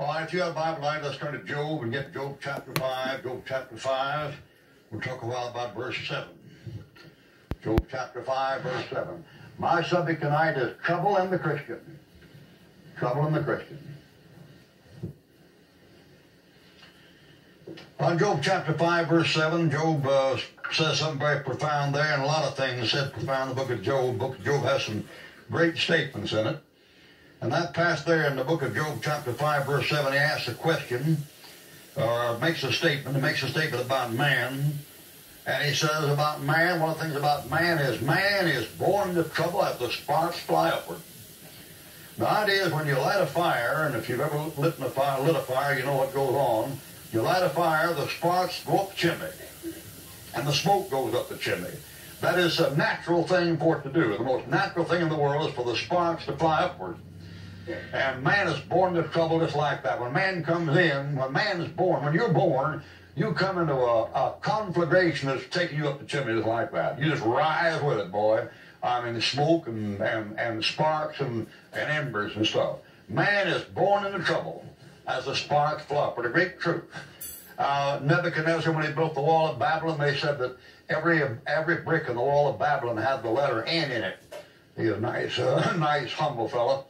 All right, if you have a Bible tonight, let's turn to Job and get Job chapter 5. Job chapter 5. We'll talk a while about verse 7. Job chapter 5, verse 7. My subject tonight is trouble in the Christian. Trouble in the Christian. On Job chapter 5, verse 7, Job uh, says something very profound there, and a lot of things said profound in the book of Job. The book of Job has some great statements in it. And that passage there in the book of Job, chapter 5, verse 7, he asks a question, or makes a statement. He makes a statement about man. And he says about man, one of the things about man is man is born into trouble as the sparks fly upward. The idea is when you light a fire, and if you've ever lit a fire, lit a fire, you know what goes on. You light a fire, the sparks go up the chimney, and the smoke goes up the chimney. That is a natural thing for it to do. The most natural thing in the world is for the sparks to fly upward. And man is born to trouble just like that. When man comes in, when man is born, when you're born, you come into a, a conflagration that's taking you up the chimney just like that. You just rise with it, boy. I mean, smoke and, and, and sparks and, and embers and stuff. Man is born into trouble as the sparks fly. But a great truth. Uh, Nebuchadnezzar, when he built the wall of Babylon, they said that every every brick in the wall of Babylon had the letter N in it. He was a nice, uh, nice, humble fellow.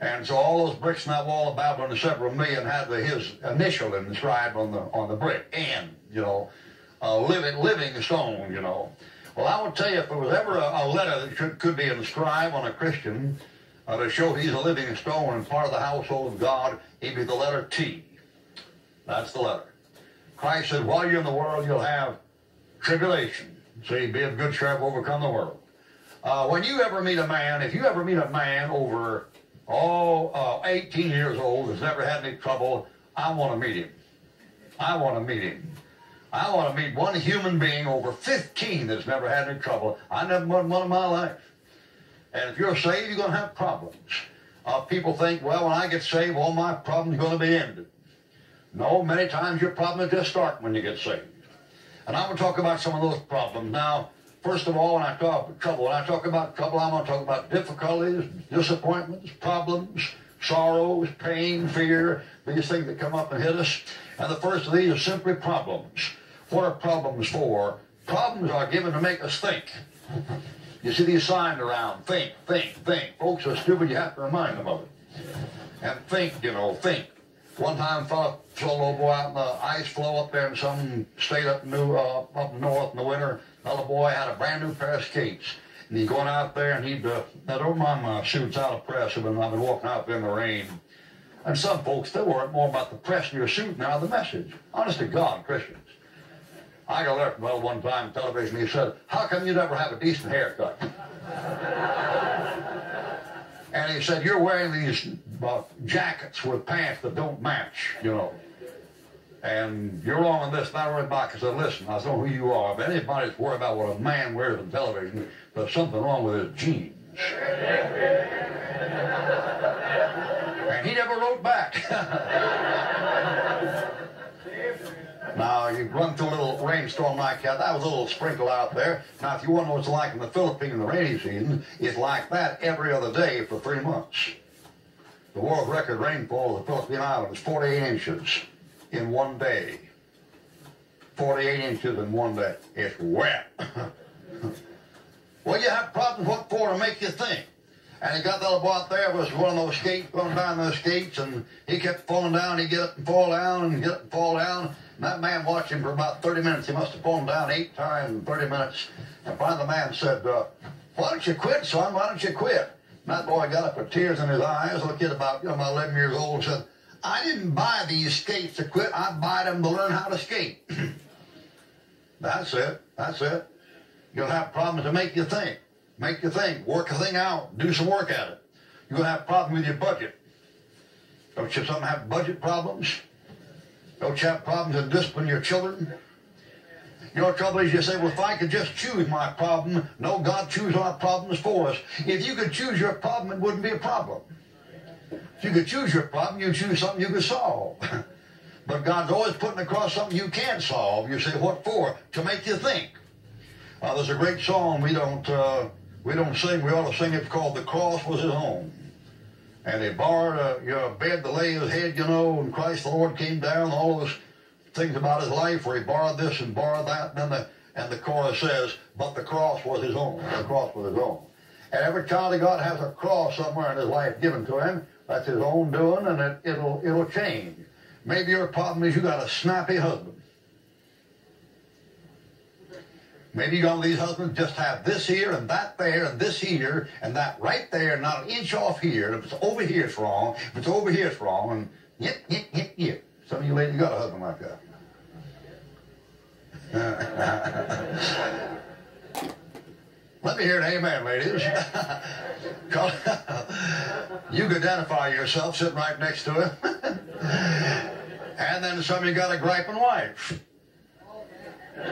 And so all those bricks in that wall of Babylon, the several million, had the, his initial inscribed on the on the brick, and you know, living living stone, you know. Well, I would tell you, if there was ever a, a letter that could, could be inscribed on a Christian uh, to show he's a living stone and part of the household of God, it'd be the letter T. That's the letter. Christ said, while you're in the world, you'll have tribulation. See, be of good cheer, overcome the world. Uh, when you ever meet a man, if you ever meet a man over oh, uh, 18 years old, has never had any trouble, I want to meet him. I want to meet him. I want to meet one human being over 15 that's never had any trouble. I never met one in my life. And if you're saved, you're going to have problems. Uh, people think, well, when I get saved, all my problems are going to be ended. No, many times your problems just start when you get saved. And I'm going to talk about some of those problems. Now, first of all, when I talk about trouble, when I talk about trouble, I'm going to talk about difficulties, disappointments, problems, sorrows, pain, fear, these things that come up and hit us. And the first of these are simply problems. What are problems for? Problems are given to make us think. You see these signs around, think, think, think. Folks are stupid, you have to remind them of it. And think, you know, think. One time, a little boy out in the ice floe up there in some state up new, uh, up north in the winter. Little boy had a brand new pair of skates. And he's going out there and he'd, uh, now mind my suits out of press. I've I've been walking out there in the rain. And some folks, they worry more about the press in your suit now the message. Honest to God, Christians. I got a letter from well one time on television. He said, how come you never have a decent haircut? and he said, you're wearing these uh, jackets with pants that don't match, you know. And you're wrong on this, not worry about it. I said, listen, I don't know who you are. If anybody's worried about what a man wears on television, there's something wrong with his jeans. and he never wrote back. Now, you run through a little rainstorm like that. That was a little sprinkle out there. Now, if you want to know what it's like in the Philippines in the rainy season, it's like that every other day for three months. The world record rainfall of the Philippine Islands is 48 inches in one day. 48 inches in one day. It's wet. well, you have problems. What for? To make you think. And he got that boy out there was one of those skates, going down those skates, and he kept falling down. He'd get up and fall down and get up and fall down. And that man watched him for about 30 minutes. He must have fallen down eight times in 30 minutes. And finally the man said, uh, why don't you quit, son? Why don't you quit? And that boy got up with tears in his eyes. A little kid about, you know, about 11 years old said, I didn't buy these skates to quit. I buy them to learn how to skate. That's it. That's it. You'll have problems to make you think. Make you think. Work a thing out. Do some work at it. You're going to have problems with your budget. Don't you some have budget problems? Don't you have problems to discipline your children? Your trouble is you say, well, if I could just choose my problem. No, God chooses our problems for us. If you could choose your problem, it wouldn't be a problem. If you could choose your problem, you choose something you could solve. but God's always putting across something you can't solve. You say, what for? To make you think. Uh, there's a great song we don't uh, we don't sing. We ought to sing it It's called "The Cross Was His Own." and he borrowed a, you know, bed to lay his head, you know, and Christ the Lord came down, all those things about his life where he borrowed this and borrowed that, and then the, and the chorus says, but the cross was his own. The cross was his own. And every child of God has a cross somewhere in his life given to him. That's his own doing, and it, it'll, it'll change. Maybe your problem is you got a snappy husband. Maybe you all these husbands just have this here and that there and this here and that right there not an inch off here. If it's over here, it's wrong. If it's over here, it's wrong. And yip, yip, yip, yip. Some of you ladies got a husband like that. Let me hear an amen, ladies. you can identify yourself sitting right next to him. and then some of you got a griping wife. and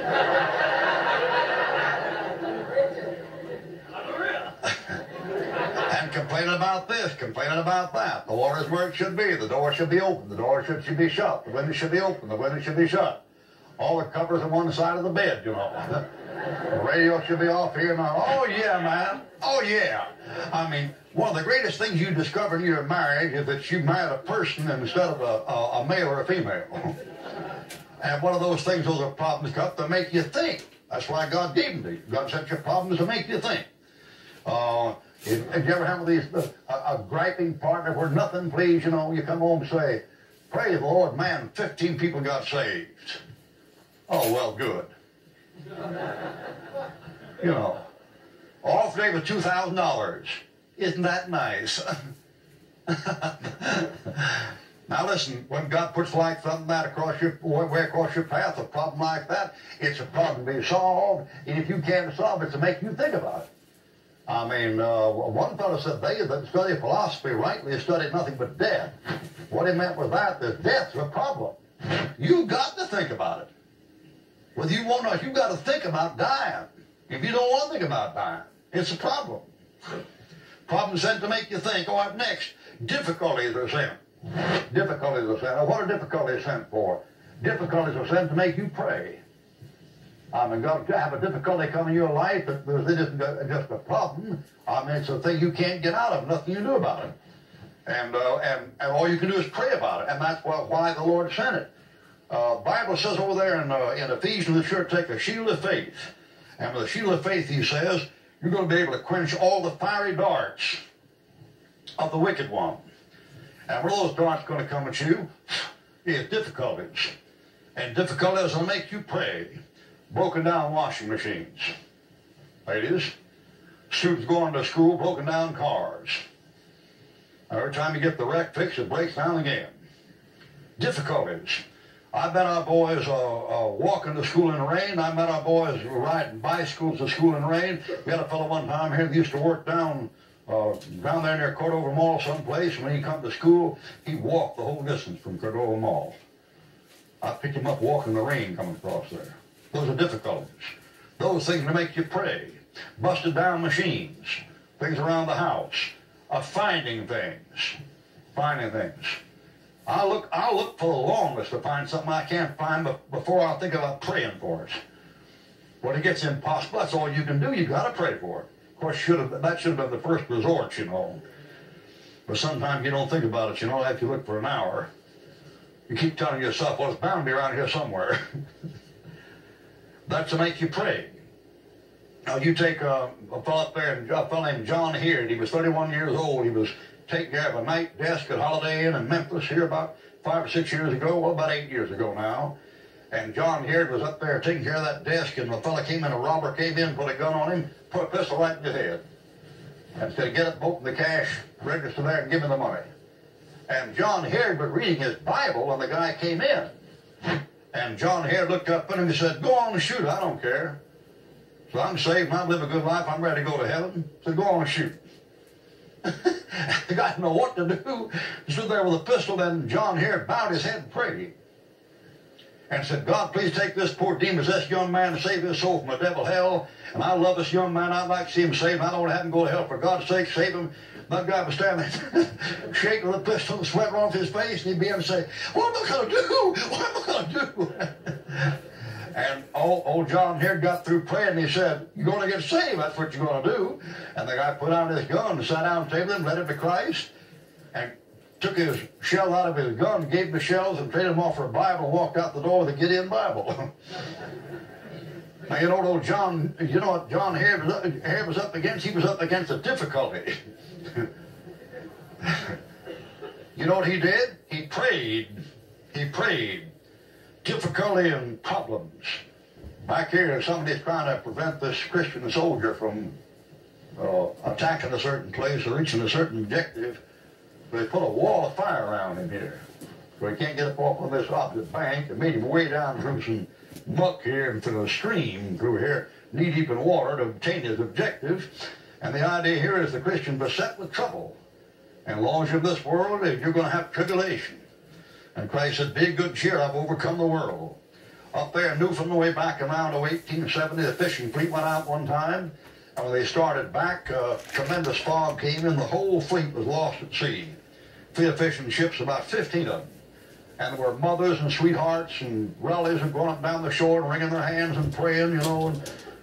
complaining about this, complaining about that. The water's where it should be. The door should be open. The door should, should be shut. The window should be open. The window should be shut. All the covers on one side of the bed, you know. The radio should be off here now. Oh, yeah, man. Oh, yeah. I mean, one of the greatest things you discover in your marriage is that you married a person instead of a, a, a male or a female. and one of those things, those are problems got to make you think. That's why God gave them to you. God sent you problems to make you think. Uh, if, if you ever have these uh, a, a griping partner where nothing please, you know, you come home and say, Praise the Lord, man, 15 people got saved. Oh, well, good. You know, off today with $2,000. Isn't that nice? now listen, when God puts like something that across your way across your path, a problem like that, it's a problem to be solved. And if you can't solve it, to make you think about it. I mean, uh, one fellow said they that study philosophy rightly studied nothing but death. What he meant was that that death's a problem. You got to think about it. Whether you want to, you got to think about dying. If you don't want to think about dying, it's a problem. Problems sent to make you think. All right, next, difficulties are sent. Difficulties are sent. what are difficulties sent for? Difficulties are sent to make you pray. I mean, God have a difficulty come in your life, but it isn't just a problem. I mean, it's a thing you can't get out of, nothing you do about it. And, uh, and, and all you can do is pray about it. And that's why the Lord sent it. Uh, Bible says over there in, uh, in Ephesians, you're to take a shield of faith. And with a shield of faith, he says, you're going to be able to quench all the fiery darts of the wicked one. And where those darts going to come at you is difficulties. And difficulties will make you pray. Broken down washing machines. Ladies, students going to school, broken down cars. Every time you get the wreck fixed, it breaks down again. Difficulties. I met our boys uh, walking to school in the rain. I met our boys riding bicycles to school in the rain. We had a fellow one time here that used to work down uh, down there near Cordova Mall someplace. When he come to school, he walked the whole distance from Cordova Mall. I picked him up walking in the rain coming across there. Those are difficulties. Those things to make you pray. Busted down machines. Things around the house. Of finding things. Finding things. I'll look, I'll look for the longest to find something I can't find before I'll think about praying for it. When it gets impossible, that's all you can do. you got to pray for it. Of course, should have, that should have been the first resort, you know. But sometimes you don't think about it, you know, after you look for an hour. You keep telling yourself, well, it's bound to be around here somewhere. that's to make you pray. Now, you take a, a fellow up there, a fellow named John Heard. He was 31 years old. He was take care of a night desk at Holiday Inn in Memphis here about five or six years ago, well, about eight years ago now. And John Heard was up there taking care of that desk, and the fella came in, a robber came in, put a gun on him, put a pistol right in his head. And said, get up, open the cash register there and give me the money. And John Heard was reading his Bible, and the guy came in. And John Heard looked up at him and said, go on and shoot, I don't care. So I'm saved, I live a good life, I'm ready to go to heaven. So go on and shoot. Didn't know what to do. Stood there with a pistol, and John here bowed his head and prayed. And said, God, please take this poor demon-possessed young man and save his soul from the devil hell. And I love this young man. I'd like to see him saved. I don't want to have him go to hell. For God's sake, save him. That guy was standing there, shaking the pistol, sweat off his face, and he'd be able to say, What am I going to do? What am I going to do? And old, old John here got through praying, he said, You're going to get saved. That's what you're going to do. And the guy put on his gun and sat down the table and led him to Christ. and took his shell out of his gun, gave him the shells, and traded them off for a Bible, walked out the door with a Gideon Bible. now, you know old John, you know what John Hare was, up, was up against? He was up against a difficulty. you know what he did? He prayed. He prayed. Difficulty and problems. Back here, somebody's trying to prevent this Christian soldier from uh, attacking a certain place or reaching a certain objective. They put a wall of fire around him here. So he can't get up off of this opposite bank and made him way down through some muck here and through a stream through here, knee deep in water to obtain his objective. And the idea here is the Christian beset with trouble. And you're in this world, you're going to have tribulation. And Christ said, Be good cheer, I've overcome the world. Up there in Newfoundland, the way back around 1870, the fishing fleet went out one time. And when they started back, uh, tremendous fog came in. The whole fleet was lost at sea. Of fishing ships, about 15 of them. And there were mothers and sweethearts and relatives and going up down the shore and wringing their hands and praying, you know. And,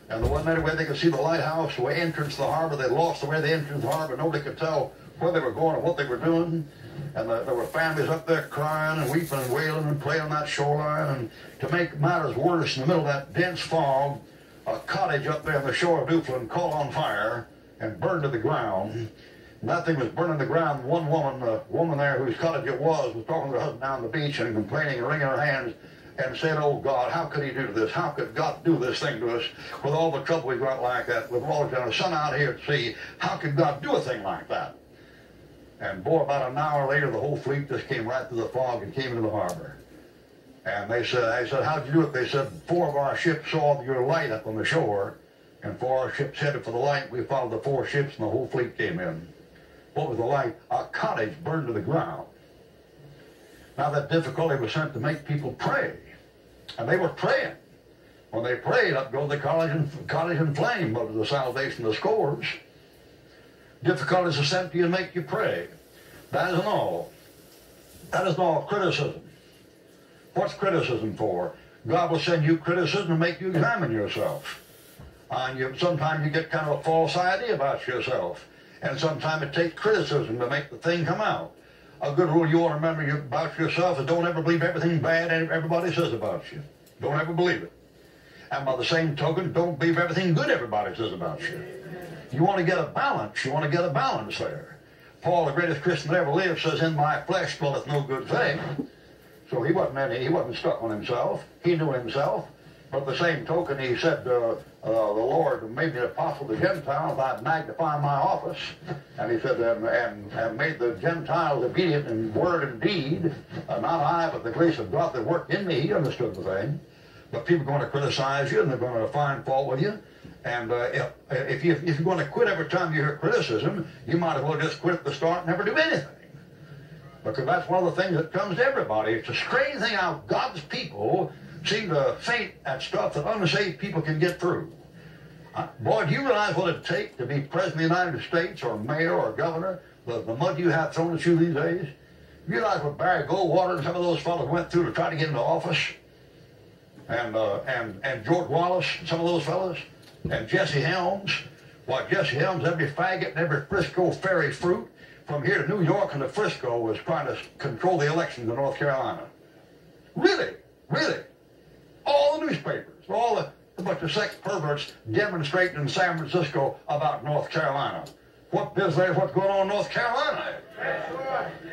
and there wasn't any way they could see the lighthouse, the way entrance to the harbor. They lost the way they entered the harbor. Nobody could tell where they were going or what they were doing. And the, there were families up there crying and weeping and wailing and playing on that shoreline. And to make matters worse, in the middle of that dense fog, a cottage up there on the shore of Newfoundland caught on fire and burned to the ground. And that thing was burning to the ground. One woman, the woman there whose cottage it was, was talking to her husband down the beach and complaining and wringing her hands and said, Oh God, how could he do this? How could God do this thing to us with all the trouble we've got like that, with all the sun out here at sea? How could God do a thing like that? And boy, about an hour later, the whole fleet just came right through the fog and came into the harbor. And they said, I said, how'd you do it? They said, four of our ships saw your light up on the shore, and four of our ships headed for the light. We followed the four ships, and the whole fleet came in. What was the light? A cottage burned to the ground. Now that difficulty was sent to make people pray. And they were praying. When they prayed, up go the cottage and, cottage in flame, but the salvation of the scores. Difficulties are sent to you to make you pray. That isn't all. That isn't all criticism. What's criticism for? God will send you criticism to make you examine yourself. And you, sometimes you get kind of a false idea about yourself. And sometimes it takes criticism to make the thing come out. A good rule you want to remember about yourself is don't ever believe everything bad everybody says about you. Don't ever believe it. And by the same token, don't believe everything good everybody says about you. You want to get a balance. You want to get a balance there. Paul, the greatest Christian that ever lived, says, In my flesh dwelleth no good thing. So he wasn't any, he wasn't stuck on himself. He knew himself. But the same token, he said, uh, uh, the Lord made me an apostle to the Gentiles, I'd magnify my office. And he said, and, and, and made the Gentiles obedient in word and deed. Uh, not I, but the grace of God that worked in me. He understood the thing. But people are going to criticize you, and they're going to find fault with you. And uh, if, if, you, if you're going to quit every time you hear criticism, you might as well just quit at the start and never do anything. Because that's one of the things that comes to everybody. It's a strange thing how God's people seem to faint at stuff that unsaved people can get through. Uh, boy, do you realize what it takes to be president of the United States or mayor or governor? The, the mud you have thrown at you these days? You realize what Barry Goldwater and some of those fellows went through to try to get into office? And, uh, and, and George Wallace and some of those fellows? And Jesse Helms? Why, Jesse Helms, every faggot and every Frisco fairy fruit from here to New York and to Frisco was trying to control the elections in North Carolina. Really? Really? All the newspapers, all the a bunch of sex perverts demonstrating in San Francisco about North Carolina. What business, what's going on in North Carolina?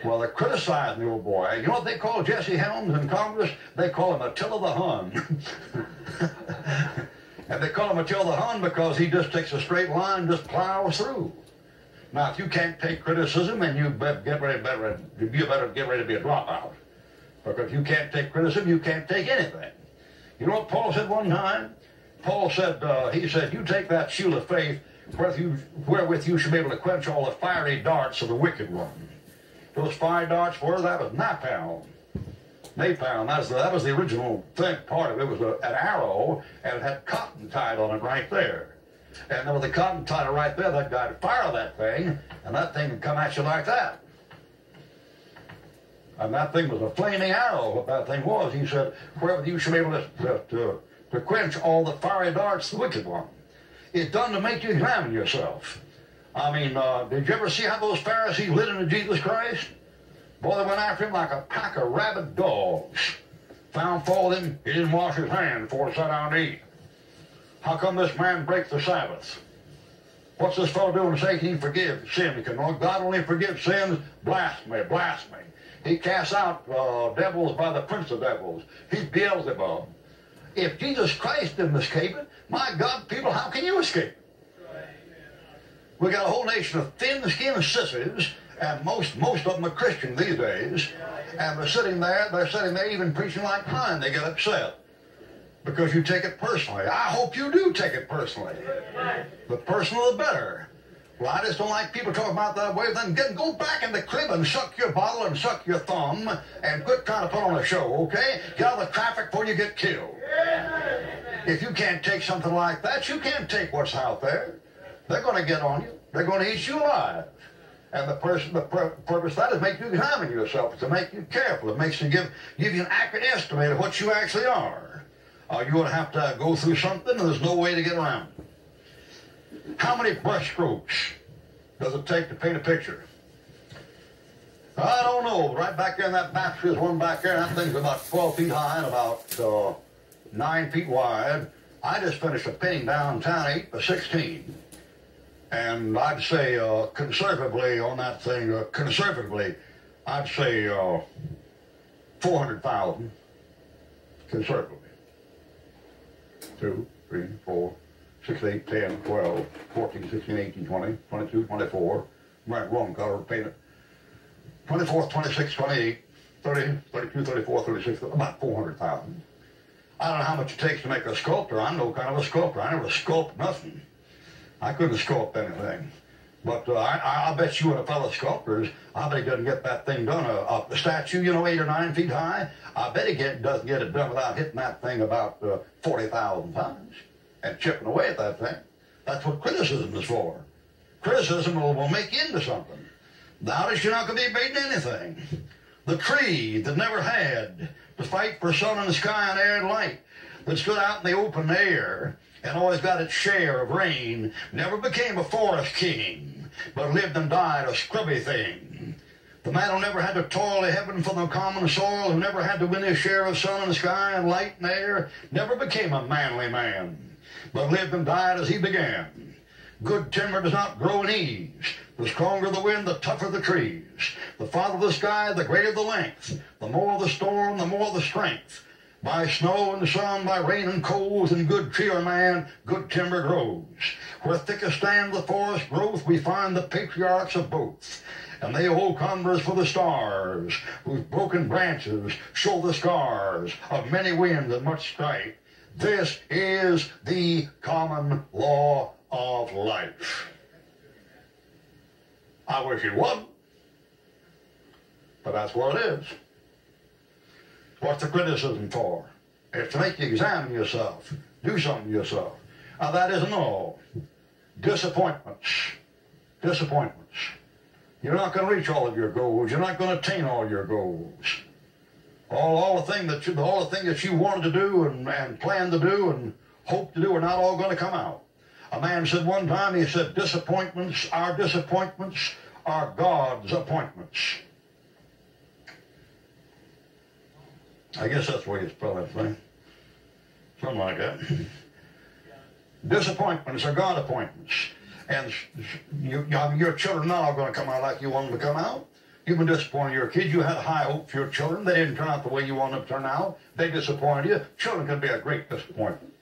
Well, they're criticizing the old boy. You know what they call Jesse Helms in Congress? They call him Attila the Hun. and they call him Attila the Hun because he just takes a straight line just plows through. Now, if you can't take criticism, then you better get ready, better, you better get ready to be a dropout. Because if you can't take criticism, you can't take anything. You know what Paul said one time? Paul said, uh, he said, you take that shield of faith wherewith you, wherewith you should be able to quench all the fiery darts of the wicked one. Those fiery darts were, that was napalm. Napalm, that's the, that was the original thing, part of it. Was a, an arrow, and it had cotton tied on it right there. And then with the cotton tied right there, that guy would fire that thing, and that thing would come at you like that. And that thing was a flaming arrow, what that thing was. He said, wherever you should be able to, to, to quench all the fiery darts the wicked one. It's done to make you examine yourself. I mean, uh, did you ever see how those Pharisees lit into Jesus Christ? Boy, they went after him like a pack of rabid dogs. Found fault with him, he didn't wash his hands before he sat down to eat. How come this man breaks the Sabbath? What's this fellow doing to say he can forgive sin? He Can God only forgive sins? Blasphemy, blasphemy. He casts out uh, devils by the prince of devils. He's Beelzebub. If Jesus Christ didn't escape it, my God, people, how can you escape? We got a whole nation of thin-skinned sissies, and most most of them are Christian these days, and they're sitting there, they're sitting there even preaching like mine. They get upset because you take it personally. I hope you do take it personally. The personal, the better. Well, I just don't like people talking about that way. Then get, go back in the crib and suck your bottle and suck your thumb and quit trying to put on a show, okay? Get out of the traffic before you get killed. If you can't take something like that, you can't take what's out there. They're going to get on you. They're going to eat you alive. And the person, the pur- purpose of that is make you examine yourself, to make you careful. It makes you give, give you an accurate estimate of what you actually are. You're going to have to go through something and there's no way to get around it. How many brush strokes does it take to paint a picture? I don't know. Right back there in that bathroom, there's one back there, that thing's about 12 feet high and about uh, 9 feet wide. I just finished a painting downtown, 8 by 16. And I'd say uh, conservatively on that thing, uh, conservatively, I'd say uh, 400,000 conservatively. Two, three, four, 6, 8, 10, 12, 14, 16, 18, 20, 22, 24. Right, wrong color, paint it. 24, 26, 28, 30, 32, 34, 36, about 400,000. I don't know how much it takes to make a sculptor. I'm no kind of a sculptor. I never sculpt nothing. I couldn't sculpt anything. But uh, I, I bet you and a fellow sculptors, I bet he doesn't get that thing done. A, a statue, you know, eight or nine feet high, I bet he get, doesn't get it done without hitting that thing about uh, 40,000 times and chipping away at that thing. That's what criticism is for. Criticism will, will make you into something. It, you're not going to be made anything. The tree that never had to fight for sun and sky and air and light, that stood out in the open air and always got its share of rain, never became a forest king, but lived and died a scrubby thing. The man who never had to toil to heaven for the common soil, who never had to win his share of sun and sky and light and air, never became a manly man but lived and died as he began. Good timber does not grow in ease. The stronger the wind, the tougher the trees. The farther the sky, the greater the length. The more the storm, the more the strength. By snow and sun, by rain and cold, in good tree or man, good timber grows. Where thickest stand the forest growth, we find the patriarchs of both. And they hold converse for the stars, whose broken branches show the scars of many winds and much strife. This is the common law of life. I wish it wasn't, but that's what it is. What's the criticism for? It's to make you examine yourself, do something yourself. Now that isn't all. Disappointments. Disappointments. You're not going to reach all of your goals. You're not going to attain all your goals all, all the thing that you, all the thing that you wanted to do and, and planned to do and hoped to do are not all going to come out. A man said one time, he said, disappointments, our disappointments are God's appointments. I guess that's the way you spell that thing. Something like that. Disappointments are God appointments. And you, your children are not going to come out like you want them to come out. You've been disappointed your kids. You had high hope for your children. They didn't turn out the way you wanted them to turn out. They disappointed you. Children can be a great disappointment.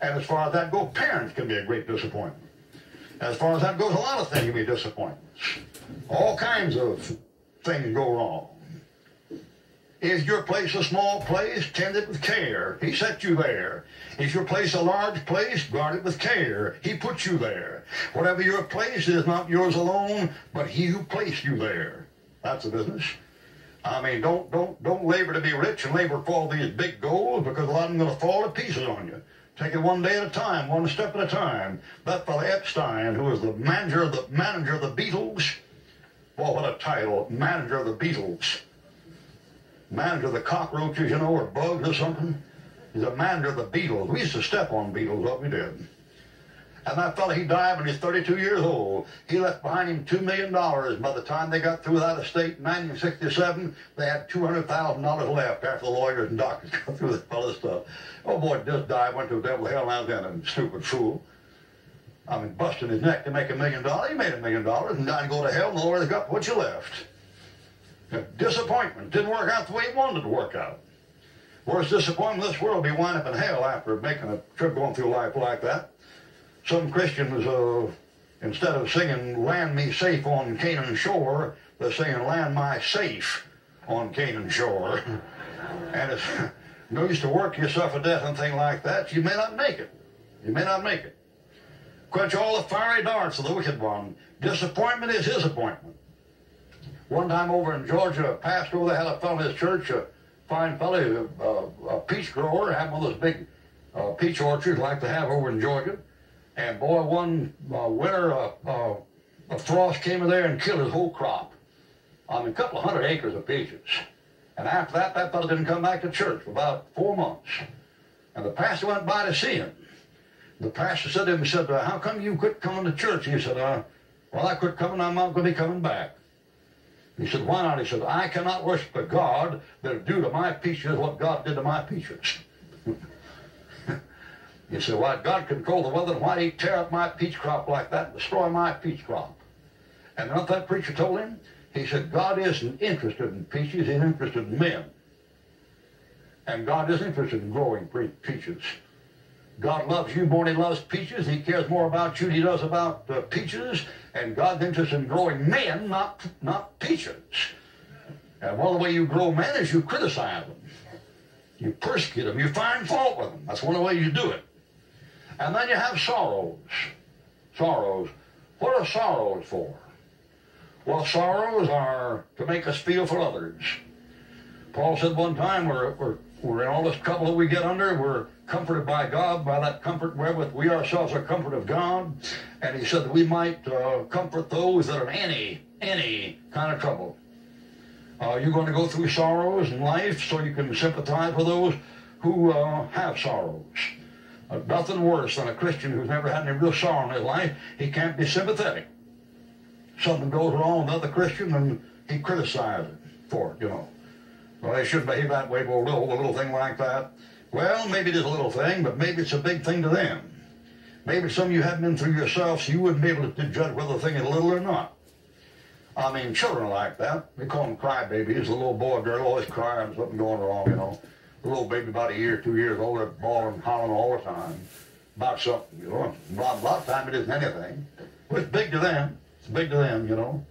And as far as that goes, parents can be a great disappointment. As far as that goes, a lot of things can be disappointments. All kinds of things go wrong. Is your place a small place? Tend it with care. He set you there. Is your place a large place? Guard it with care. He put you there. Whatever your place is not yours alone, but he who placed you there. That's the business. I mean, don't don't don't labor to be rich and labor for all these big goals because a lot of them to fall to pieces on you. Take it one day at a time, one step at a time. That fellow Epstein, who was the manager of the manager of the Beatles, well, what a title, manager of the Beatles. Manager of the cockroaches, you know, or bugs or something. He's a manager of the beetles. We used to step on beetles, what we did. And that fellow, he died when he's 32 years old. He left behind him $2 million. By the time they got through that estate in 1967, they had $200,000 left after the lawyers and doctors got through that fellow's stuff. Oh boy, just died, went to the devil hell now then, and stupid fool. I mean, busting his neck to make a million dollars. He made a million dollars and died to go to hell, and the Lord got what you left. Disappointment. Didn't work out the way he wanted it to work out. Worst disappointment this world be wind up in hell after making a trip going through life like that some Christians, uh, instead of singing Land Me Safe on Canaan Shore, they're singing Land My Safe on Canaan Shore. and it's no use to work yourself to death and thing like that. You may not make it. You may not make it. Quench all the fiery darts of the wicked one. Disappointment is his appointment. One time over in Georgia, a pastor they had a fellow in his church, a fine fellow, a, a peach grower, had one of those big uh, peach orchards like they have over in Georgia. And boy, one uh, winter, uh, uh, a frost came in there and killed his whole crop. I mean, a couple of hundred acres of peaches. And after that, that fellow didn't come back to church for about four months. And the pastor went by to see him. The pastor said to him, he said, how come you quit coming to church? He said, uh, well, I quit coming, I'm not going to be coming back. He said, why not? He said, I cannot worship a God that will do to my peaches what God did to my peaches. he said, why, God control the weather, why did he tear up my peach crop like that and destroy my peach crop? And what that preacher told him? He said, God isn't interested in peaches, he's interested in men. And God is interested in growing peaches. God loves you more than he loves peaches. He cares more about you than he does about uh, peaches. And God's interested in growing men, not, not peaches. And one of the way you grow men is you criticize them. You persecute them. You find fault with them. That's one of the ways you do it. And then you have sorrows. Sorrows. What are sorrows for? Well, sorrows are to make us feel for others. Paul said one time, we're, we're, we're in all this trouble that we get under, we're comforted by God, by that comfort wherewith we ourselves are comforted of God. And he said that we might uh, comfort those that are in any, any kind of trouble. Uh, you're going to go through sorrows in life so you can sympathize with those who uh, have sorrows. Uh, nothing worse than a Christian who's never had any real sorrow in his life. He can't be sympathetic. Something goes wrong with another Christian and he criticizes it for it, you know. Well, they shouldn't behave that way, but a little, a little thing like that. Well, maybe it is a little thing, but maybe it's a big thing to them. Maybe some of you haven't been through yourself, so you wouldn't be able to judge whether the thing is little or not. I mean, children are like that. We call them crybabies. A little boy or girl always crying, something going wrong, you know a little baby about a year, two years old, they're bawling, hollering all the time about something, you know. A lot, a lot of time it isn't anything. But it's big to them. It's big to them, you know.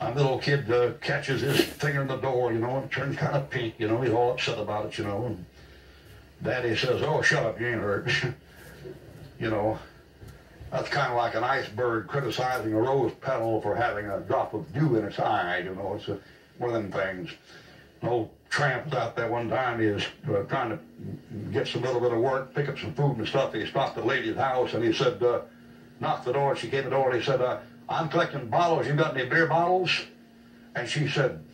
The little kid uh, catches his finger in the door, you know, and turns kind of pink, you know. He's all upset about it, you know. And Daddy says, oh, shut up, you ain't hurt. you know, that's kind of like an iceberg criticizing a rose petal for having a drop of dew in its eye, you know. It's a, one of them things. An old tramp out there one time. He was uh, trying to get some little bit of work, pick up some food and stuff. He stopped a lady's house and he said, uh, knocked the door. She came to the door and he said, uh, I'm collecting bottles. You got any beer bottles? And she said,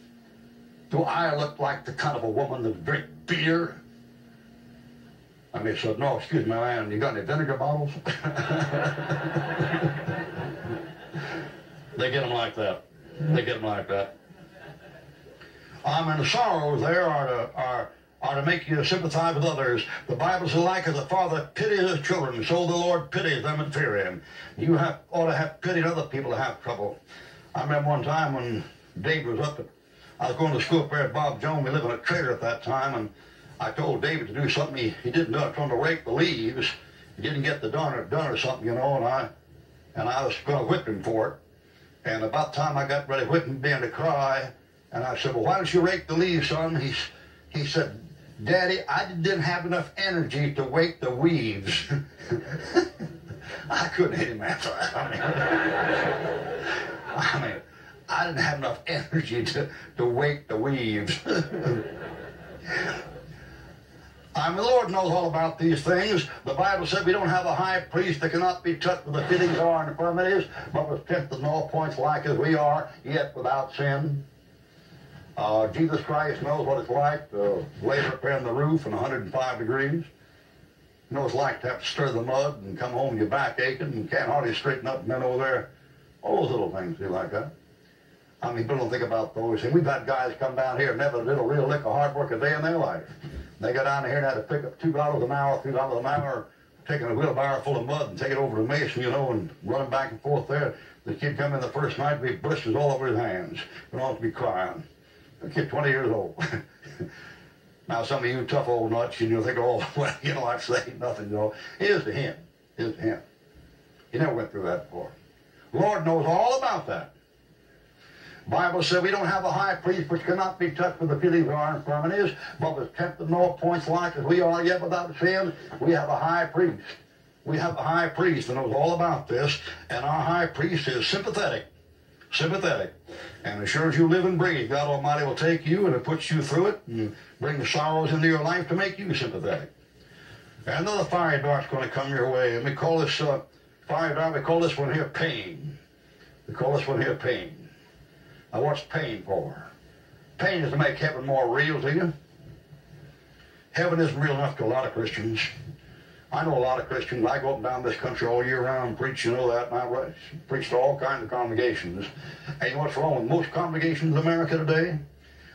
do I look like the kind of a woman that drink beer? And he said, no, excuse me, man, you got any vinegar bottles? they get them like that. They get them like that. I mean, the sorrows there are to, are, are to make you sympathize with others. The Bible says, like as a father pities his children, so the Lord pities them that fear him. You have, ought to have pity other people that have trouble. I remember one time when Dave was up at, I was going to school up there at Bob Jones. We lived in a trailer at that time, and I told David to do something he, he didn't do. I told him to rake the leaves. He didn't get the done or done or something, you know, and I and I was going to whip him for it. And about the time I got ready to whip him, began to cry, and I said, well, why don't you rake the leaves, son? He, he said, Daddy, I didn't have enough energy to wake the weeds. I couldn't hit him after that. I mean, I mean, I didn't have enough energy to, to wake the weeds. I mean, the Lord knows all about these things. The Bible said we don't have a high priest that cannot be touched with the feelings of our infirmities, but was tempted in all points like as we are, yet without sin. Uh, Jesus Christ knows what it's like to lay repairing the roof in 105 degrees. You know it's like to have to stir the mud and come home, with your back aching, and can't hardly straighten up and then over there. All those little things be like that. I mean, people don't think about those. And we've had guys come down here and never did a real lick of hard work a day in their life. They go down here and had to pick up two dollars an hour, three dollars an hour, taking a wheelbarrow full of mud and take it over to the Mason, you know, and running back and forth there. The kid come in the first night, be blisters all over his hands. and on to be crying. The kid 20 years old. now some of you tough old nuts, you'll think, oh, well, you know, I've said nothing, you know. It is to him. It is to him. He never went through that before. Lord knows all about that. Bible said we don't have a high priest which cannot be touched with the feelings of our infirmities, but was tempted in all points like as we are, yet without sin. We have a high priest. We have a high priest that knows all about this, and our high priest is sympathetic. Sympathetic. And as sure as you live and breathe, God Almighty will take you and it puts you through it and bring the sorrows into your life to make you sympathetic. And another fire dart's going to come your way, and we call this uh, fire dart, we call this one here pain. We call this one here pain. Now, what's pain for? Pain is to make heaven more real to you. Heaven isn't real enough to a lot of Christians. I know a lot of Christians. I go up and down this country all year round and preach, you know that, and I preach to all kinds of congregations. And you know what's wrong with most congregations in America today?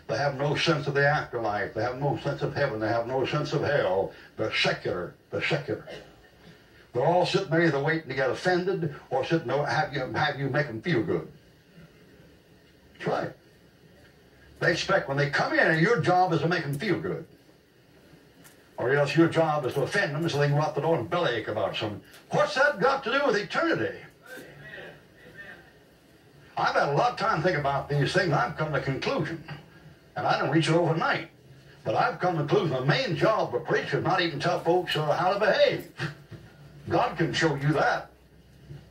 They have no sense of the afterlife. They have no sense of heaven. They have no sense of hell. They're secular. They're secular. They're all sitting there either waiting to get offended or sitting there have you, have you make them feel good. Right. They expect when they come in, and your job is to make them feel good. Or else your job is to offend them so they can go out the door and bellyache about something. What's that got to do with eternity? I've had a lot of time thinking about these things. I've come to a conclusion. And I didn't reach it overnight. But I've come to the conclusion the main job of a preacher is not even tell folks uh, how to behave. God can show you that.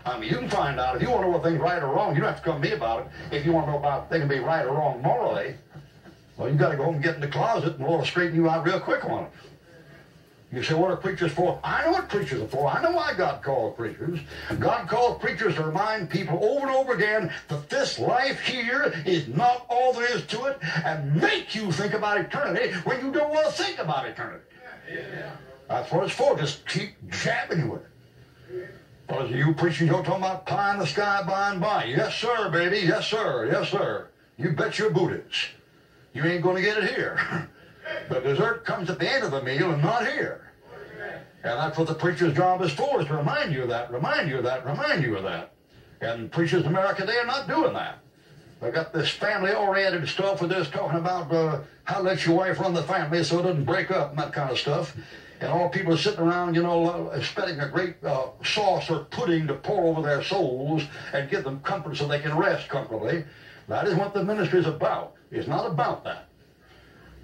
I mean, you can find out. If you want to know what things right or wrong, you don't have to come to me about it. If you want to know about they can be right or wrong morally, well, you got to go home and get in the closet and the Lord will straighten you out real quick on it. You say, what are preachers for? I know what preachers are for. I know why God called preachers. God called preachers to remind people over and over again that this life here is not all there is to it and make you think about eternity when you don't want to think about eternity. Yeah. That's what it's for. Just keep jabbing you with it. Well, you preaching, you're talking about pie in the sky by and by. Yes, sir, baby. Yes, sir. Yes, sir. You bet your booties. You ain't going to get it here. the dessert comes at the end of the meal and not here. And that's what the preacher's job is for, is to remind you of that, remind you of that, remind you of that. And preachers in America, they are not doing that. They've got this family-oriented stuff with this talking about uh, how to let your wife run the family so it doesn't break up and that kind of stuff and all people are sitting around, you know, expecting a great uh, sauce or pudding to pour over their souls and give them comfort so they can rest comfortably. That is what the ministry is about. It's not about that.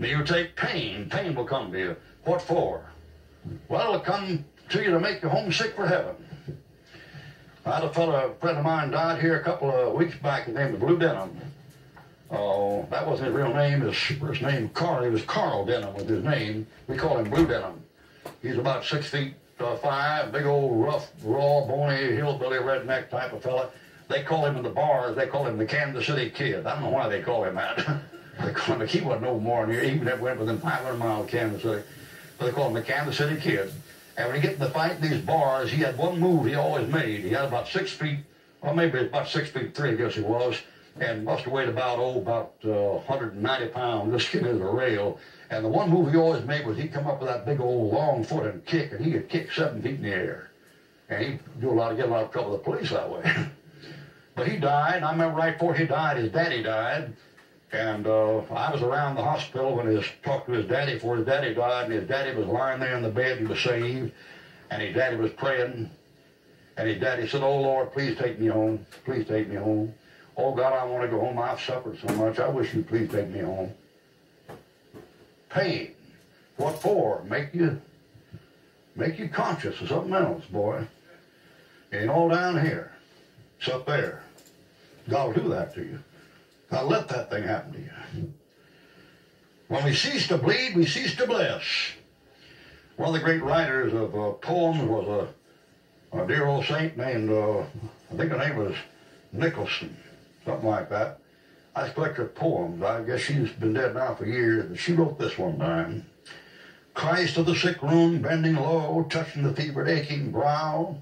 You take pain, pain will come to you. What for? Well, it'll come to you to make you homesick for heaven. I had a fellow, a friend of mine died here a couple of weeks back. His name was Blue Denham. Oh, that wasn't his real name. His first name, Carl. He was Carl Denham was his name. We call him Blue Denham. He's about six feet uh, five, big old rough, raw, bony, hillbilly redneck type of fella. They call him in the bars, they call him the Kansas City Kid. I don't know why they call him that. they call him, he wasn't no more than even if went within 500 miles of Kansas City. But they call him the Kansas City Kid. And when he get in the fight in these bars, he had one move he always made. He had about six feet, or maybe about six feet three, I guess he was, and must have weighed about, oh, about uh, 190 pounds, just skinny as a rail. And the one move he always made was he'd come up with that big old long foot and kick, and he could kick seven feet in the air. And he'd do a lot of get a lot of trouble with the police that way. but he died, and I remember right before he died, his daddy died. And uh, I was around the hospital when he talking to his daddy before his daddy died, and his daddy was lying there in the bed, he was saved, and his daddy was praying. And his daddy said, Oh Lord, please take me home. Please take me home. Oh God, I want to go home. I've suffered so much. I wish you'd please take me home pain. What for? Make you make you conscious of something else, boy. ain't all down here. It's up there. God will do that to you. God let that thing happen to you. When we cease to bleed, we cease to bless. One of the great writers of uh, poems was a, a, dear old saint named, uh, I think her name was Nicholson, something like that. I collected poems. I guess she's been dead now for years, she wrote this one time Christ of the sick room, bending low, touching the fevered, aching brow,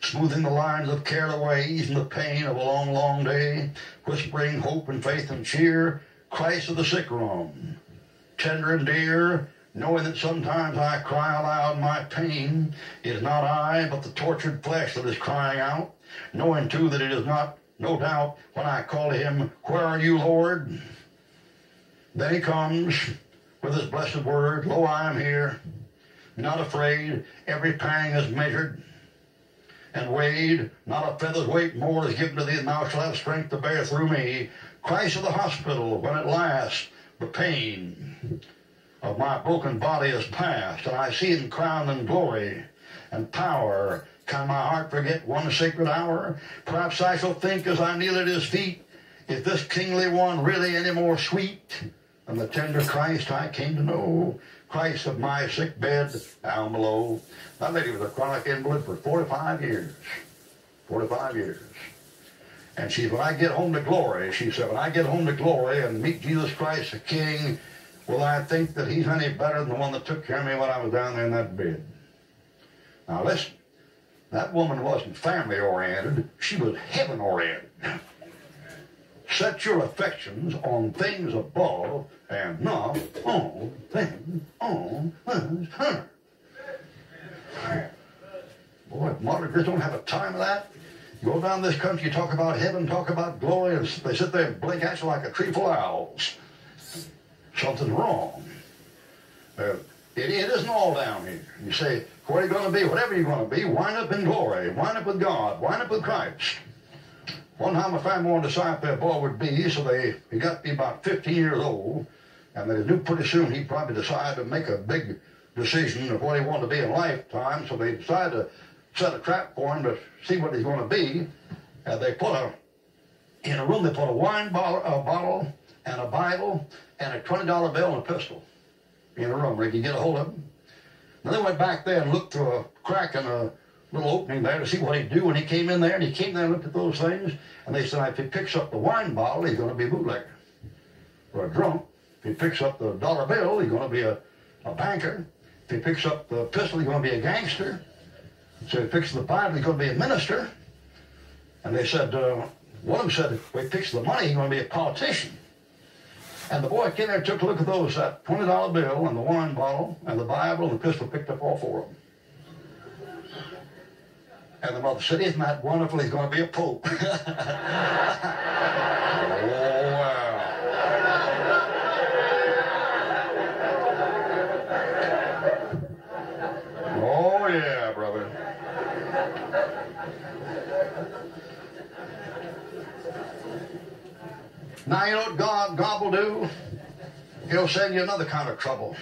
smoothing the lines of care away, easing the pain of a long, long day, whispering hope and faith and cheer. Christ of the sick room, tender and dear, knowing that sometimes I cry aloud my pain. Is not I, but the tortured flesh that is crying out, knowing too that it is not, no doubt, when I call to him, Where are you, Lord? Then he comes with his blessed word, Lo, I am here, not afraid, every pang is measured and weighed, not a feather's weight more is given to thee, and thou shalt have strength to bear through me. Christ of the hospital, when at last the pain of my broken body is past, and I see him crowned in glory and power. Can my heart forget one sacred hour? Perhaps I shall think as I kneel at his feet, is this kingly one really any more sweet than the tender Christ I came to know? Christ of my sick bed down below. That lady was a chronic invalid for 45 years. 45 years. And she, said, when I get home to glory, she said, when I get home to glory and meet Jesus Christ the King, will I think that he's any better than the one that took care of me when I was down there in that bed? Now listen, that woman wasn't family oriented, she was heaven oriented. Set your affections on things above and not on things on earth. Boy, if modern Christians don't have a time of that, go down this country, talk about heaven, talk about glory, and they sit there and blink at you like a tree full of owls. Something's wrong. It, it isn't all down here. You say, where are you going to be? Whatever you're going to be, wind up in glory. Wind up with God. Wind up with Christ. One time wanted to sign up their boy would be, so they he got to be about 15 years old, and they knew pretty soon he'd probably decide to make a big decision of what he wanted to be in lifetime, so they decided to set a trap for him to see what he's going to be. And they put a, in a room, they put a wine bottle, a bottle and a Bible and a $20 bill and a pistol in a room where he could get a hold of them. And they went back there and looked through a crack in a little opening there to see what he'd do when he came in there. And he came there and looked at those things. And they said, if he picks up the wine bottle, he's going to be a bootlegger or a drunk. If he picks up the dollar bill, he's going to be a, a banker. If he picks up the pistol, he's going to be a gangster. So he picks up the Bible, he's going to be a minister. And they said, uh, one of them said, if he picks the money, he's going to be a politician. And the boy came there and took a look at those, that $20 bill and the wine bottle and the Bible and the pistol, picked up all four of them. And the mother said, Isn't that wonderful? He's going to be a pope. oh, wow. Oh, yeah, brother. Now, you know what God, God will do? He'll send you another kind of trouble.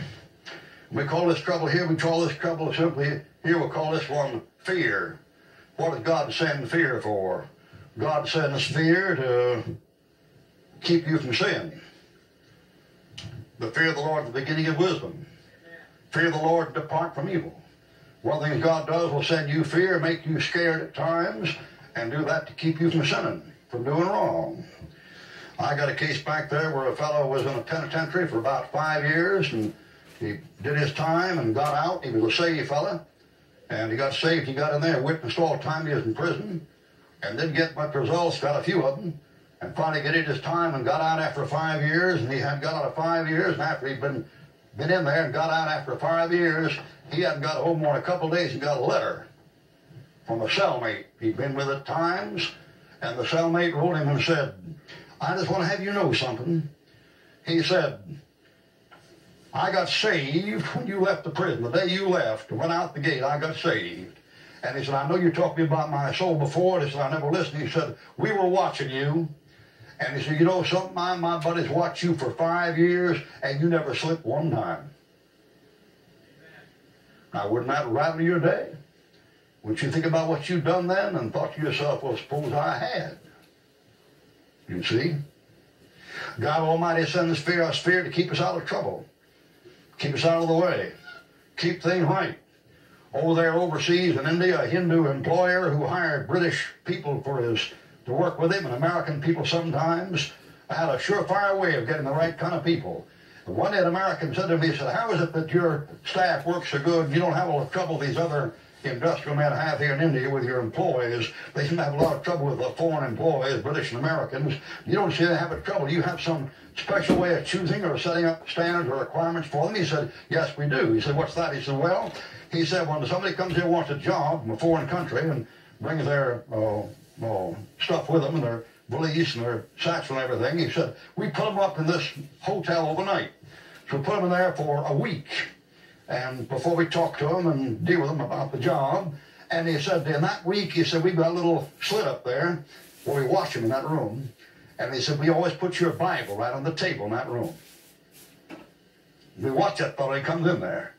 We call this trouble here, we call this trouble simply, here we'll call this one fear. What does God send fear for? God sends fear to keep you from sin. The fear of the Lord is the beginning of wisdom. Fear of the Lord and depart from evil. One things God does will send you fear, make you scared at times, and do that to keep you from sinning, from doing wrong. I got a case back there where a fellow was in a penitentiary for about five years, and he did his time and got out. He was a saved fellow. And he got saved, he got in there, witnessed all the time he was in prison, and didn't get much results, got a few of them, and finally in his time and got out after five years, and he had got out of five years, and after he'd been, been in there and got out after five years, he hadn't got home more than a couple of days and got a letter from a cellmate he'd been with at times, and the cellmate wrote him and said, I just want to have you know something. Mm. He said, I got saved when you left the prison. The day you left, went out the gate, I got saved. And he said, I know you talked to me about my soul before. And he said, I never listened. He said, we were watching you. And he said, you know something, my, my buddies watched you for five years, and you never slipped one time. Now, wouldn't that rattle your day? Wouldn't you think about what you've done then and thought to yourself, well, suppose I had? You see? God Almighty sends fear, us fear to keep us out of trouble. Keep us out of the way. Keep things right. Over there overseas in India, a Hindu employer who hired British people for his to work with him, and American people sometimes had a surefire way of getting the right kind of people. One day an American said to me, he said, how is it that your staff works so good you don't have all the trouble these other industrial men have here in India with your employees. They seem to have a lot of trouble with the foreign employees, British and Americans. You don't see have a trouble. You have some special way of choosing or setting up standards or requirements for them? He said, yes, we do. He said, what's that? He said, well, he said, when somebody comes here and wants a job from a foreign country and brings their uh, uh, stuff with them and their valise and their satchel and everything, he said, we put them up in this hotel overnight. So we put them in there for a week. And before we talk to them and deal with them about the job, and he said, in that week, he said, we've got a little slit up there where we watch them in that room. And he said, we always put your Bible right on the table in that room. We watch that fellow, he comes in there.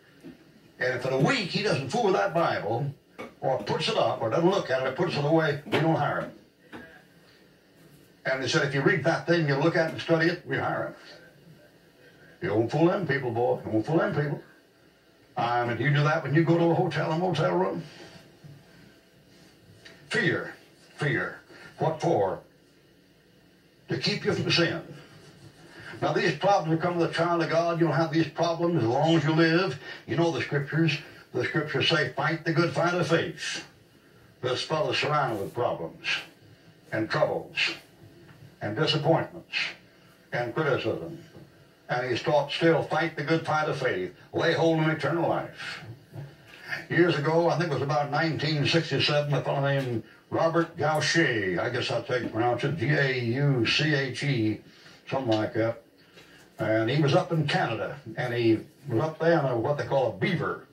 And if in a week he doesn't fool with that Bible, or puts it up, or doesn't look at it, or puts it away, we don't hire him. And he said, if you read that thing, you look at it and study it, we hire him. You don't fool them people, boy. You don't fool them people. I mean, you do that when you go to a hotel and motel room? Fear. Fear. What for? To keep you from sin. Now, these problems come to the child of God, you won't have these problems as long as you live. You know the scriptures. The scriptures say, fight the good fight of faith. This fellow's surrounded with problems and troubles and disappointments and criticism and he's taught still fight the good fight of faith, lay hold on eternal life. Years ago, I think it was about 1967, a fellow named Robert Gauchie, I guess that's how you pronounce it, G-A-U-C-H-E, something like that. And he was up in Canada, and he was up there a, what they call a beaver,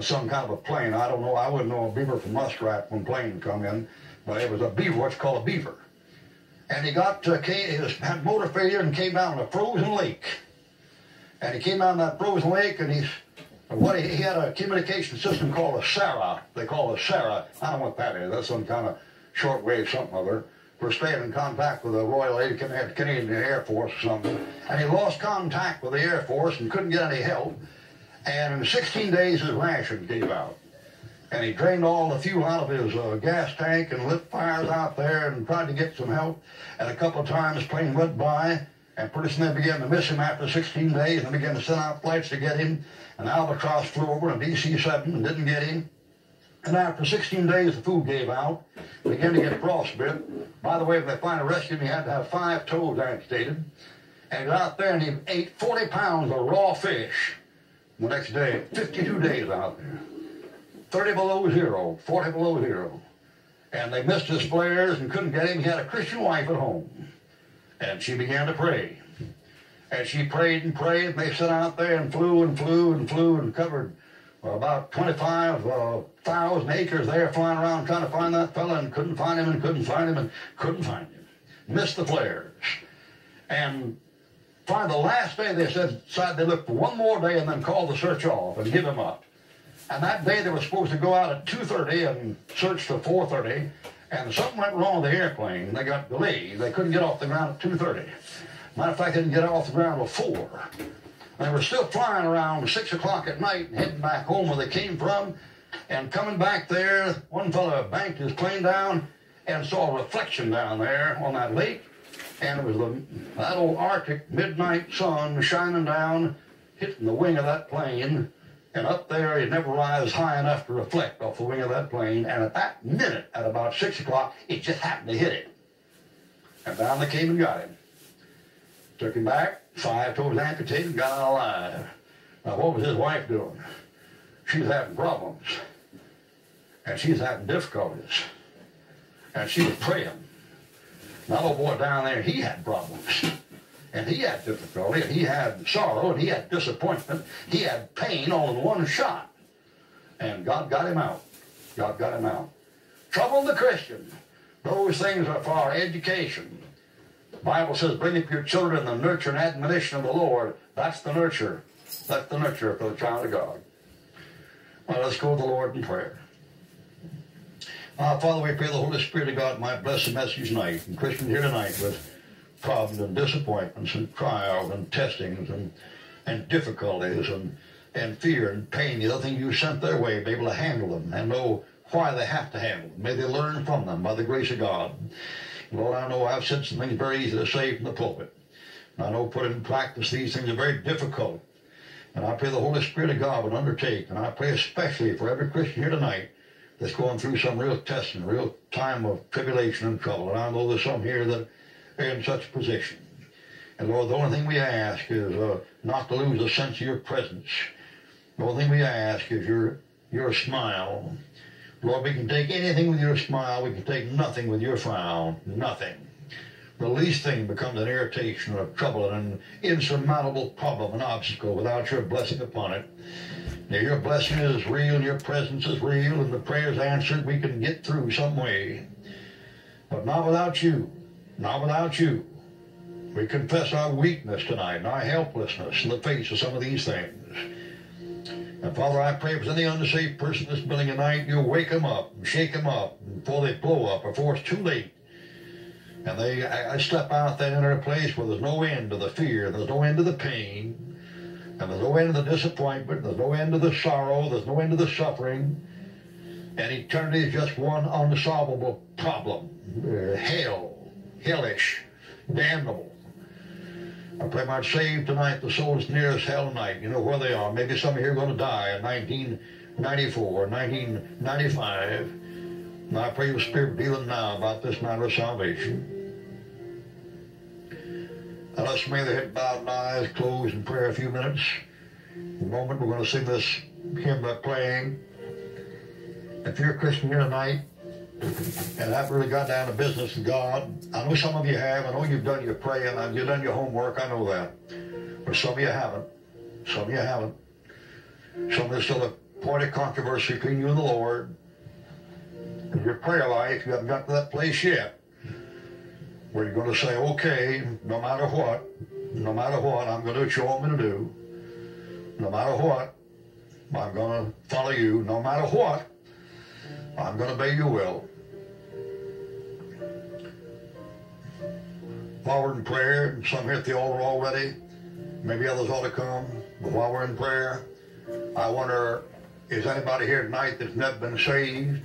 some kind of a plane. I don't know, I wouldn't know a beaver from a muskrat when plane come in, but it was a beaver, what's called a beaver. And he got, uh, he had motor failure and came down in a frozen lake. And he came down that frozen lake and he's, what he, he had a communication system called a SARA. They call it a SARA. I don't know what that is. That's some kind of shortwave something or other. We're staying in contact with the Royal Canadian Air Force or something. And he lost contact with the Air Force and couldn't get any help. And in 16 days, his ration gave out. And he drained all the fuel out of his uh, gas tank and lit fires out there and tried to get some help. And a couple of times, plane went by and pretty soon they began to miss him after 16 days and began to send out flights to get him. And Albatross flew over and DC-7 and didn't get him. And after 16 days, the food gave out. They Began to get frostbit. By the way, if they finally rescued him, he had to have five toes amputated. And he out there and he ate 40 pounds of raw fish the next day. 52 days out there. 30 below zero, 40 below zero. And they missed his flares and couldn't get him. He had a Christian wife at home. And she began to pray. And she prayed and prayed, and they sat out there and flew and flew and flew and covered about 25,000 uh, acres there flying around trying to find that fella and couldn't find him and couldn't find him and couldn't find him. Missed the flares. And finally, the last day they said, decided they looked for one more day and then call the search off and give him up. And that day they were supposed to go out at 2.30 and search till 4.30 and something went wrong with the airplane. They got delayed. They couldn't get off the ground at 2.30. Matter of fact, they didn't get off the ground 4. They were still flying around 6 o'clock at night and heading back home where they came from. And coming back there, one fellow banked his plane down and saw a reflection down there on that lake. And it was the, that old Arctic midnight sun shining down, hitting the wing of that plane and up there, it never rise high enough to reflect off the wing of that plane. And at that minute, at about 6 o'clock, it just happened to hit it. And down they came and got him. Took him back, five toes amputated, got out alive. Now, what was his wife doing? She's having problems. And she's having difficulties. And she was praying. Now, old boy down there, he had problems. And he had difficulty, and he had sorrow, and he had disappointment. He had pain all in one shot. And God got him out. God got him out. Trouble the Christian. Those things are for our education. The Bible says, bring up your children in the nurture and admonition of the Lord. That's the nurture. That's the nurture for the child of God. Well, let's go to the Lord in prayer. Uh, Father, we pray the Holy Spirit of God might bless the message tonight. And Christian here tonight with problems and disappointments and trials and testings and, and difficulties and, and fear and pain, the other thing you sent their way, be able to handle them and know why they have to handle them. May they learn from them by the grace of God. Lord, I know I've said some things very easy to say from the pulpit. And I know put in practice these things are very difficult. And I pray the Holy Spirit of God would undertake. And I pray especially for every Christian here tonight that's going through some real testing, real time of tribulation and trouble. And I know there's some here that in such position. And Lord, the only thing we ask is uh, not to lose a sense of your presence. The only thing we ask is your your smile. Lord, we can take anything with your smile. We can take nothing with your frown. Nothing. The least thing becomes an irritation or a trouble and an insurmountable problem, an obstacle without your blessing upon it. Now, your blessing is real and your presence is real and the prayers answered, we can get through some way. But not without you. Not without you. We confess our weakness tonight and our helplessness in the face of some of these things. And Father, I pray there's any unsaved person in this building tonight, you'll wake them up and shake them up before they blow up, before it's too late. And they, I, I step out there enter a place where there's no end to the fear, there's no end to the pain, and there's no end to the disappointment, there's no end to the sorrow, there's no end to the suffering. And eternity is just one unsolvable problem. Uh, hell, hellish, damnable. I pray might save tonight the souls nearest hell tonight. You know where they are. Maybe some of you are going to die in 1994, 1995. And I pray the Spirit be them now about this matter of salvation. And let's may the head bowed and eyes closed in prayer a few minutes. In a moment, we're going to sing this hymn by playing. If you're a Christian here tonight and haven't really got down to business with God, I know some of you have. I know you've done your praying and you've done your homework. I know that. But some of you haven't. Some of you haven't. Some of you still a point of controversy between you and the Lord in your prayer life, you haven't got to that place yet where you're going to say, okay, no matter what, no matter what, I'm going to do what you want me to do. No matter what, I'm going to follow you. No matter what, I'm going to obey your will. We're in prayer, some here at the altar already, maybe others ought to come, but while we're in prayer, I wonder, is anybody here tonight that's never been saved?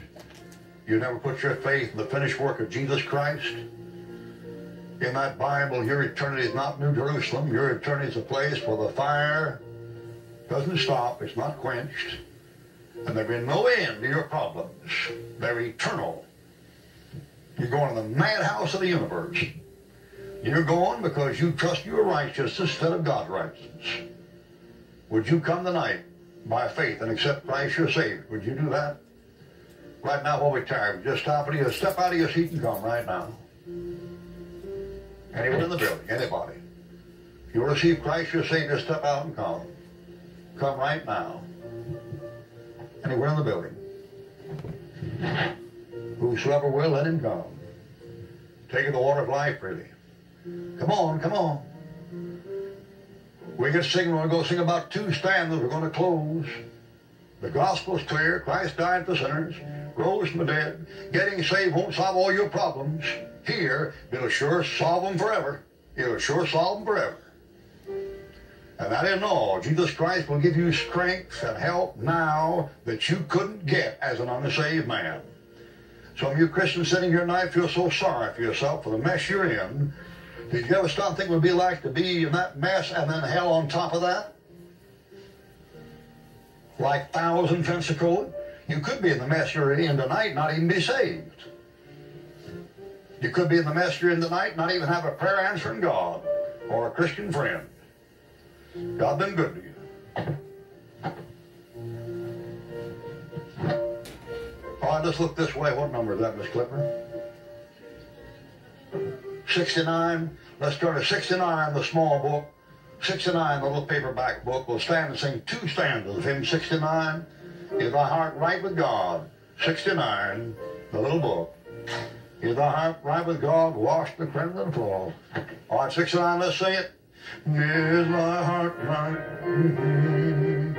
You never put your faith in the finished work of Jesus Christ. In that Bible, your eternity is not New Jerusalem. Your eternity is a place where the fire doesn't stop. It's not quenched. And there'll be no end to your problems. They're eternal. You're going to the madhouse of the universe. You're going because you trust your righteousness instead of God's righteousness. Would you come tonight by faith and accept Christ your Savior? Would you do that? Right now, while we're tired, just stop and step out of your seat and come right now. Anyone in the building, anybody. If you receive Christ your Savior, step out and come. Come right now. Anywhere in the building. Whosoever will, let him come. Taking the water of life, really. Come on, come on. We get sing, we're going to sing about two stanzas. We're going to close. The gospel's clear. Christ died for sinners rose from the dead. Getting saved won't solve all your problems here. It'll sure solve them forever. It'll sure solve them forever. And that isn't all. Jesus Christ will give you strength and help now that you couldn't get as an unsaved man. Some of you Christians sitting here tonight feel so sorry for yourself for the mess you're in. Did you ever stop and think what it would be like to be in that mess and then hell on top of that? Like thousands thousand Pensacola? You could be in the mess you're in tonight and not even be saved. You could be in the mess you're in tonight and not even have a prayer answering God or a Christian friend. God been good to you. All right, let's look this way. What number is that, Miss Clipper? 69. Let's turn to 69, the small book. 69, the little paperback book. We'll stand and sing two stanzas of hymn 69. Is thy heart right with God? 69, the little book. Is thy heart right with God? Wash the crimson floor. All right, 69, let's sing it. Is thy heart right?